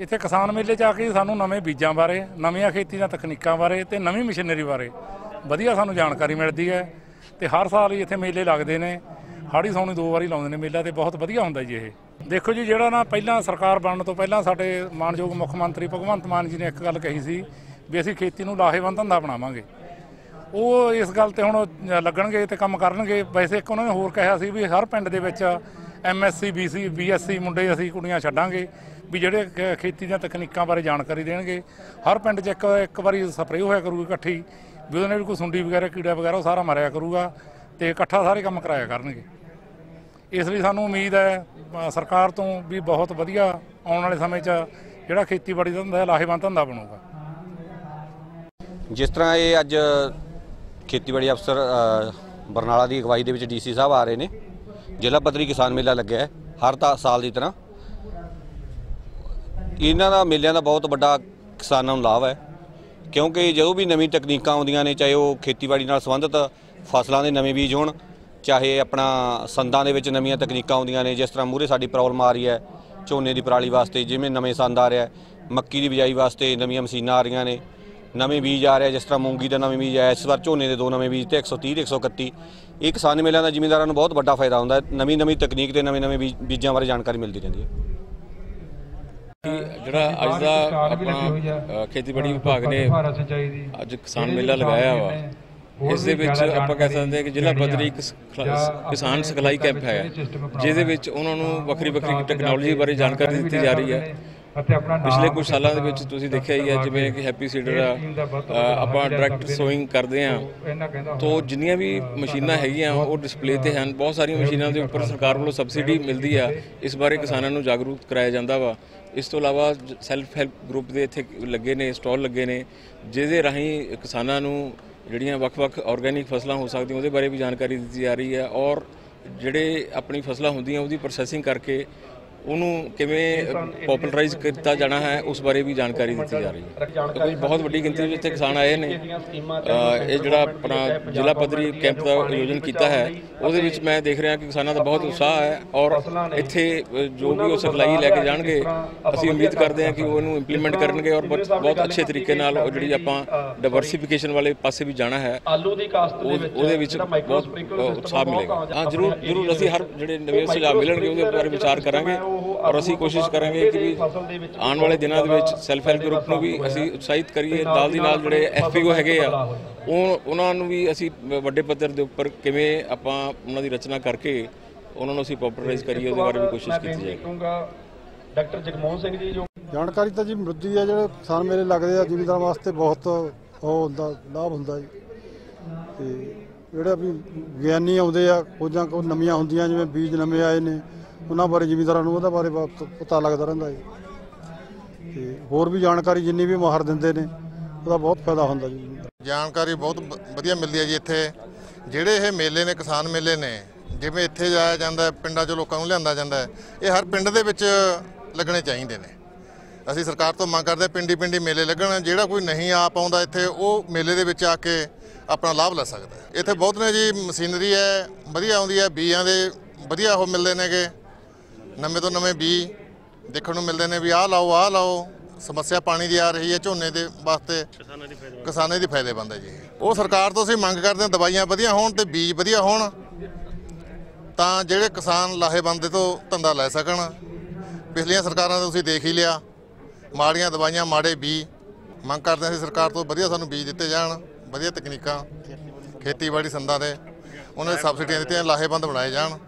ਇੱਥੇ ਕਿਸਾਨ ਮੇਲੇ 'ਚ ਆ ਕੇ ਸਾਨੂੰ ਨਵੇਂ ਬੀਜਾਂ ਬਾਰੇ, ਨਵੀਆਂ ਖੇਤੀ ਦੀਆਂ ਤਕਨੀਕਾਂ ਬਾਰੇ ਤੇ ਨਵੀਂ ਮਸ਼ੀਨਰੀ ਬਾਰੇ ਵਧੀਆ ਸਾਨੂੰ ਜਾਣਕਾਰੀ ਮਿਲਦੀ ਹੈ ਤੇ ਹਰ ਸਾਲ ਹੀ ਇੱਥੇ ਮੇਲੇ ਲੱਗਦੇ ਨੇ। ਹਾੜੀ ਸੌਣੀ ਦੋ ਵਾਰੀ ਲਾਉਂਦੇ ਨੇ ਮੇਲਾ ਤੇ ਬਹੁਤ ਵਧੀਆ ਹੁੰਦਾ ਜੀ ਇਹ। ਦੇਖੋ ਜੀ, ਜਿਹੜਾ ਨਾ ਪਹਿਲਾਂ ਸਰਕਾਰ ਬਣਨ ਤੋਂ ਪਹਿਲਾਂ ਸਾਡੇ ਮਾਨਯੋਗ ਮੁੱਖ ਮੰਤਰੀ ਭਗਵੰਤ ਮਾਨ ਜੀ ਨੇ ਇੱਕ ਗੱਲ ਕਹੀ ਸੀ ਵੀ ਅਸੀਂ ਖੇਤੀ ਨੂੰ ਲਾਹੇਵੰਦ ਧੰਦਾ ਬਣਾਵਾਂਗੇ। ਉਹ ਇਸ ਗੱਲ ਤੇ ਹੁਣ ਲੱਗਣਗੇ ਤੇ ਕੰਮ ਕਰਨਗੇ। ਵੈਸੇ ਇੱਕ ਉਹਨਾਂ ਨੇ ਹੋਰ ਕਿਹਾ ਸੀ ਵੀ ਹਰ ਪਿੰਡ ਦੇ ਵਿੱਚ ਐਮਐਸਸੀ ਬੀਸੀ ਬੀਐਸਸੀ ਮੁੰਡੇ ਅਸੀਂ ਕੁੜੀਆਂ ਛੱਡਾਂਗੇ। ਵੀ ਜਿਹੜੇ ਖ- ਖੇਤੀ ਦੀਆਂ ਤਕਨੀਕਾਂ ਬਾਰੇ ਜਾਣਕਾਰੀ ਦੇਣਗੇ। ਹਰ ਪਿੰਡ 'ਚ ਇੱਕ ਇੱਕ ਵਾਰੀ ਸਪਰੇਅ ਹੋਇਆ ਕਰੂਗੀ ਇਕੱਠੀ। ਵੀ ਉਹਦੇ ਨਾਲ ਵੀ ਕੋਈ ਸੁੰਡੀ ਵਗੈਰਾ ਕੀੜਾ ਵਗੈਰਾ ਉਹ ਸਾਰਾ ਮਰਿਆ ਕਰੂਗਾ ਤੇ ਇਕੱਠਾ ਸਾਰੇ ਕੰਮ ਕਰਾਇਆ ਕਰਨਗੇ। ਇਸ ਲਈ ਸਾਨੂੰ ਉਮੀਦ ਹੈ ਅ, ਸਰਕਾਰ ਤੋਂ ਵੀ ਬਹੁਤ ਵਧੀਆ ਆਉਣ ਵਾਲੇ ਸਮੇਂ 'ਚ ਜਿਹੜਾ ਖੇਤੀਬਾੜੀ ਦਾ ਧੰਦਾ ਹੈ ਲਾਹੇਵੰਦ ਧੰਦਾ ਬਣੂਗਾ। ਜਿਸ ਤਰ੍ਹਾਂ ਇਹ ਅੱਜ ਖੇਤੀਬਾੜੀ ਅਫਸਰ ਅ, ਬਰਨਾਲਾ ਦੀ ਅਗਵਾਈ ਦੇ ਵਿੱਚ ਡੀਸੀ ਸਾਹਿਬ ਆ ਰਹੇ ਨੇ। ਜ਼ਿਲ੍ਹਾ ਪੱਧਰੀ ਕਿਸਾਨ ਮੇਲਾ ਲੱਗਿਆ ਹੈ ਹਰ ਤਾਂ ਸਾਲ ਦੀ ਤਰ੍ਹਾਂ। ਇਹਨਾਂ ਦਾ ਮੇਲਿਆਂ ਦਾ ਬਹੁਤ ਵੱਡਾ ਕਿਸਾਨਾਂ ਨੂੰ ਲਾਭ ਹੈ। ਕਿਉਂਕਿ ਜਦੋਂ ਵੀ ਨਵੀਂ ਤਕਨੀਕਾਂ ਆਉਂਦੀਆਂ ਨੇ, ਚਾਹੇ ਉਹ ਖੇਤੀਬਾੜੀ ਨਾਲ ਸੰਬੰਧਿਤ ਫਸਲਾਂ ਦੇ ਨਵੇਂ ਬੀਜ ਹੋਣ, ਚਾਹੇ ਆਪਣਾ ਸੰਦਾਂ ਦੇ ਵਿੱਚ ਨਵੀਆਂ ਤਕਨੀਕਾਂ ਆਉਂਦੀਆਂ ਨੇ, ਜਿਸ ਤਰ੍ਹਾਂ ਮੂਰੇ ਸਾਡੀ ਪ੍ਰੋਬਲਮ ਆ ਰਹੀ ਹੈ, ਝੋਨੇ ਦੀ ਪਰਾਲੀ ਵਾਸਤੇ ਜਿਵੇਂ ਨਵੇਂ ਸੰਦ ਆ ਰਿਹਾ ਮੱਕੀ ਦੀ ਬਿਜਾਈ ਵਾਸਤੇ ਨਵੀਆਂ ਮਸ਼ੀਨਾਂ ਆ ਰਹੀਆਂ ਨੇ, ਨਵੇਂ ਬੀਜ ਆ ਰਿਹਾ ਜਿਸ ਤਰ੍ਹਾਂ ਮੂੰਗੀ ਦਾ ਨਵੇਂ ਬੀਜ ਆਇਆ, ਇਸ ਵਾਰ ਝੋਨੇ ਦੇ ਦੋ ਨਵੇਂ ਬੀਜ ਤੇ 130 ਤੇ 131 ਇਹ ਕਿਸਾਨ ਮੇਲਿਆਂ ਦਾ ਜ਼ਿਮੀਂਦਾਰਾਂ ਨੂੰ ਬਹੁਤ ਵੱਡਾ ਫਾਇਦਾ ਹੁੰਦਾ ਹੈ ਨਵੀਂ ਨਵੀਂ ਤਕਨੀਕ ਤੇ ਨਵੇਂ ਨਵੇਂ ਬੀਜ- ਬੀਜਾਂ ਬਾਰੇ ਜਾਣਕਾਰੀ ਮਿਲਦੀ ਰਹਿੰਦੀ ਹੈ। ਜਿਹੜਾ ਅੱਜ ਦਾ ਆਪਣਾ ਖੇਤੀਬਾੜੀ ਵਿਭਾਗ ਨੇ ਅੱਜ ਕਿਸਾਨ ਮੇਲਾ ਲਗਾਇਆ ਵਾ। ਇਸ ਦੇ ਵਿੱਚ ਆਪਾਂ ਕਹਿ ਸਕਦੇ ਹਾਂ ਕਿ ਜ਼ਿਲ੍ਹਾ ਪੱਧਰੀ ਕਿਸਾਨ ਸਿਖਲਾਈ ਕੈਂਪ ਹੈ ਜਿਹਦੇ ਵਿੱਚ ਉਹਨਾਂ ਨੂੰ ਵੱਖਰੀ ਵੱਖਰੀ ਟੈਕਨੋਲੋਜੀ ਬਾਰੇ ਜਾਣਕਾਰੀ ਦਿੱਤੀ ਜਾ ਰਹੀ ਹੈ। ਪਿਛਲੇ ਕੁਝ ਸਾਲਾਂ ਦੇ ਵਿੱਚ ਤੁਸੀਂ ਦੇਖਿਆ ਹੀ ਹੈ ਜਿਵੇਂ ਕਿ ਹੈਪੀ ਸੀਡਰ ਆ ਆਪਾਂ ਡਾਇਰੈਕਟ ਸੋਇੰਗ ਕਰਦੇ ਆ ਤੋਂ ਜਿੰਨੀਆਂ ਵੀ ਮਸ਼ੀਨਾਂ ਹੈਗੀਆਂ ਉਹ ਡਿਸਪਲੇ ਤੇ ਹਨ। ਬਹੁਤ ਸਾਰੀਆਂ ਮਸ਼ੀਨਾਂ ਦੇ ਉੱਪਰ ਸਰਕਾਰ ਵੱਲੋਂ ਸਬਸਿਡੀ ਮਿਲਦੀ ਆ। ਇਸ ਬਾਰੇ ਕਿਸਾਨਾਂ ਨੂੰ ਜਾਗਰੂਕ ਕਰਾਇਆ ਜਾਂਦਾ ਵਾ। ਇਸ ਤੋਂ ਇਲਾਵਾ ਸੈਲਫ ਹੈਲਪ ਗਰੁੱਪ ਦੇ ਇੱਥੇ ਲੱਗੇ ਨੇ ਸਟਾਲ ਲੱਗੇ ਨੇ ਜਿਹਦੇ ਰਾਹੀਂ ਕਿਸਾਨਾਂ ਨੂੰ ਜਿਹੜੀਆਂ ਵੱਖ-ਵੱਖ ਆਰਗੇਨਿਕ ਫਸਲਾਂ ਹੋ ਸਕਦੀਆਂ ਉਹਦੇ ਬਾਰੇ ਵੀ ਜਾਣਕਾਰੀ ਦਿੱਤੀ ਜਾ ਰਹੀ ਹੈ। ਔਰ ਜਿਹੜੇ ਆਪਣੀ ਫਸਲਾਂ ਹੁੰਦੀਆਂ ਉਹਦੀ ਪ੍ਰੋਸੈਸਿੰਗ ਕਰਕੇ ਉਹਨੂੰ ਕਿਵੇਂ ਪੋਪੂਲਰਾਈਜ਼ ਕੀਤਾ ਜਾਣਾ ਹੈ ਉਸ ਬਾਰੇ ਵੀ ਜਾਣਕਾਰੀ ਦਿੱਤੀ ਜਾ ਰਹੀ ਹੈ। ਕਿਉਂਕਿ ਬਹੁਤ ਵੱਡੀ ਗਿਣਤੀ ਵਿੱਚ ਇੱਥੇ ਕਿਸਾਨ ਆਏ ਨੇ। ਇਹ ਜਿਹੜਾ ਆਪਣਾ ਜ਼ਿਲ੍ਹਾ ਪੱਧਰੀ ਕੈਂਪ ਦਾ ਆਯੋਜਨ ਕੀਤਾ ਹੈ ਉਹਦੇ ਵਿੱਚ ਮੈਂ ਦੇਖ ਰਿਹਾ ਕਿ ਕਿਸਾਨਾਂ ਦਾ ਬਹੁਤ ਉਤਸ਼ਾਹ ਹੈ ਔਰ ਇੱਥੇ ਜੋ ਵੀ ਉਹ ਸਿਖਲਾਈ ਲੈ ਕੇ ਜਾਣਗੇ ਅਸੀਂ ਉਮੀਦ ਕਰਦੇ ਹਾਂ ਕਿ ਉਹ ਇਹਨੂੰ ਇੰਪਲੀਮੈਂਟ ਕਰਨਗੇ ਔਰ ਬਹੁਤ ਬਹੁਤ ਅੱਛੇ ਤਰੀਕੇ ਨਾਲ ਉਹ ਜਿਹੜੀ ਆਪਾਂ ਡਾਈਵਰਸਿਫਿਕੇਸ਼ਨ ਵਾਲੇ ਪਾਸੇ ਵੀ ਜਾਣਾ ਹੈ ਆਲੂ ਦੀ ਕਾਸ਼ਤ ਦੇ ਵਿੱਚ ਉਹਦੇ ਵਿੱਚ ਬਹੁਤ ਉਤਸ਼ਾਹ ਮਿਲੇਗਾ। ਹਾਂ ਜਰੂਰ ਜਰੂਰ ਅਸੀਂ ਹਰ ਜਿਹੜੇ ਨਵੇਂ ਸੁਝਾਅ ਮਿਲਣਗੇ ਉਹਦੇ ਬਾਰੇ ਵਿਚਾਰ ਕਰਾਂਗੇ। ਔਰ ਅਸੀਂ ਕੋਸ਼ਿਸ਼ ਕਰਾਂਗੇ ਕਿ ਵੀ ਆਉਣ ਵਾਲੇ ਦਿਨਾਂ ਦੇ ਵਿੱਚ ਸੈਲਫ ਹੈਲਪ ਗਰੁੱਪ ਨੂੰ ਵੀ ਅਸੀਂ ਉਤਸ਼ਾਹਿਤ ਕਰੀਏ ਨਾਲ ਦੀ ਨਾਲ ਜਿਹੜੇ ਐਫਪੀਓ ਹੈਗੇ ਆ ਉਹ ਉਹਨਾਂ ਨੂੰ ਵੀ ਅਸੀਂ ਵੱਡੇ ਪੱਧਰ ਦੇ ਉੱਪਰ ਕਿਵੇਂ ਆਪਾਂ ਉਹਨਾਂ ਦੀ ਰਚਨਾ ਕਰਕੇ ਉਹਨਾਂ ਨੂੰ ਅਸੀਂ ਪੋਪੂਲਰਾਈਜ਼ ਕਰੀਏ ਉਹਦੇ ਬਾਰੇ ਵੀ ਕੋਸ਼ਿਸ਼ ਕੀਤੀ ਜਾਏਗੀ। ਕਹੂੰਗਾ ਡਾਕਟਰ ਜਗਮੋਹਨ ਸਿੰਘ ਜੀ ਜੋ ਜਾਣਕਾਰੀ ਤਾਂ ਜੀ ਮਿਲਦੀ ਆ ਜਿਹੜੇ ਕਿਸਾਨ ਮੇਲੇ ਲੱਗਦੇ ਆ ਜ਼ਿਮੀਂਦਾਰਾਂ ਵਾਸਤੇ ਬਹੁਤ ਉਹ ਹੁੰਦਾ ਲਾਭ ਹੁੰਦਾ ਜੀ। ਤੇ ਜਿਹੜੇ ਵੀ ਗਿਆਨੀ ਆਉਂਦੇ ਆ ਖੋਜਾਂ ਕੋ ਨਵੀਆਂ ਹੁੰਦੀਆਂ ਜਿਵੇਂ ਬੀਜ ਨਵੇਂ ਆਏ ਨੇ ਉਹਨਾਂ ਬਾਰੇ ਜ਼ਿਮੀਂਦਾਰਾਂ ਨੂੰ ਉਹਦਾ ਬਾਰੇ ਬਹੁਤ ਪਤਾ ਲੱਗਦਾ ਰਹਿੰਦਾ ਜੀ। ਤੇ ਹੋਰ ਵੀ ਜਾਣਕਾਰੀ ਜਿੰਨੀ ਵੀ ਮਾਹਰ ਦਿੰਦੇ ਨੇ, ਉਹਦਾ ਬਹੁਤ ਫਾਇਦਾ ਹੁੰਦਾ ਜੀ। ਜਾਣਕਾਰੀ ਬਹੁਤ ਵ- ਵਧੀਆ ਮਿਲਦੀ ਹੈ ਜੀ ਇੱਥੇ। ਜਿਹੜੇ ਇਹ ਮੇਲੇ ਨੇ, ਕਿਸਾਨ ਮੇਲੇ ਨੇ, ਜਿਵੇਂ ਇੱਥੇ ਜਾਇਆ ਜਾਂਦਾ ਹੈ, ਪਿੰਡਾਂ 'ਚੋਂ ਲੋਕਾਂ ਨੂੰ ਲਿਆਂਦਾ ਜਾਂਦਾ ਹੈ, ਇਹ ਹਰ ਪਿੰਡ ਦੇ ਵਿੱਚ ਲੱਗਣੇ ਚਾਹੀਦੇ ਨੇ। ਅਸੀਂ ਸਰਕਾਰ ਤੋਂ ਮੰਗ ਕਰਦੇ ਹਾਂ ਪਿੰਡੀ ਪਿੰਡੀ ਮੇਲੇ ਲੱਗਣ, ਜਿਹੜਾ ਕੋਈ ਨਹੀਂ ਆ ਪਾਉਂਦਾ ਇੱਥੇ, ਉਹ ਮੇਲੇ ਦੇ ਵਿੱਚ ਆ ਕੇ ਆਪਣਾ ਲਾਭ ਲੈ ਸਕਦਾ ਹੈ। ਇੱਥੇ ਬਹੁਤ ਨੇ ਜੀ, ਮਸ਼ੀਨਰੀ ਹੈ, ਵਧੀਆ ਆਉਂਦੀ ਹੈ, ਬੀਜਾਂ ਦੇ ਵਧੀਆ ਉਹ ਮਿਲਦੇ ਨੇਗੇ। ਨਵੇਂ ਤੋਂ ਨਵੇਂ ਬੀ ਦੇਖਣ ਨੂੰ ਮਿਲਦੇ ਨੇ ਵੀ ਆਹ ਲਾਓ ਆਹ ਲਾਓ। ਸਮੱਸਿਆ ਪਾਣੀ ਦੀ ਆ ਰਹੀ ਹੈ ਝੋਨੇ ਦੇ ਵਾਸਤੇ। ਕਿਸਾਨਾਂ ਦੀ ਫਾਇਦੇਮੰਦ। ਹੈ ਜੀ। ਉਹ ਸਰਕਾਰ ਤੋਂ ਅਸੀਂ ਮੰਗ ਕਰਦੇ ਹਾਂ ਦਵਾਈਆਂ ਵਧੀਆ ਹੋਣ ਤੇ ਬੀਜ ਵਧੀਆ ਹੋਣ। ਤਾਂ ਜਿਹੜੇ ਕਿਸਾਨ ਲਾਹੇਬੰਦ ਤੋਂ ਧੰਦਾ ਲੈ ਸਕਣ। ਪਿਛਲੀਆਂ ਸਰਕਾਰਾਂ ਦਾ ਤੁਸੀਂ ਦੇਖ ਹੀ ਲਿਆ। ਮਾੜੀਆਂ ਦਵਾਈਆਂ ਮਾੜੇ ਬੀ। ਮੰਗ ਕਰਦੇ ਹਾਂ ਅਸੀਂ ਸਰਕਾਰ ਤੋਂ ਵਧੀਆ ਸਾਨੂੰ ਬੀਜ ਦਿੱਤੇ ਜਾਣ। ਵਧੀਆ ਤਕਨੀਕਾਂ ਖੇਤੀਬਾੜੀ ਸੰਦਾਂ ਦੇ। ਉਹਨਾਂ ਦੀ ਸਬਸਿਡੀਆਂ ਦਿੱਤੀਆਂ ਲਾਹੇਬੰਦ ਬਣਾਏ ਜਾਣ।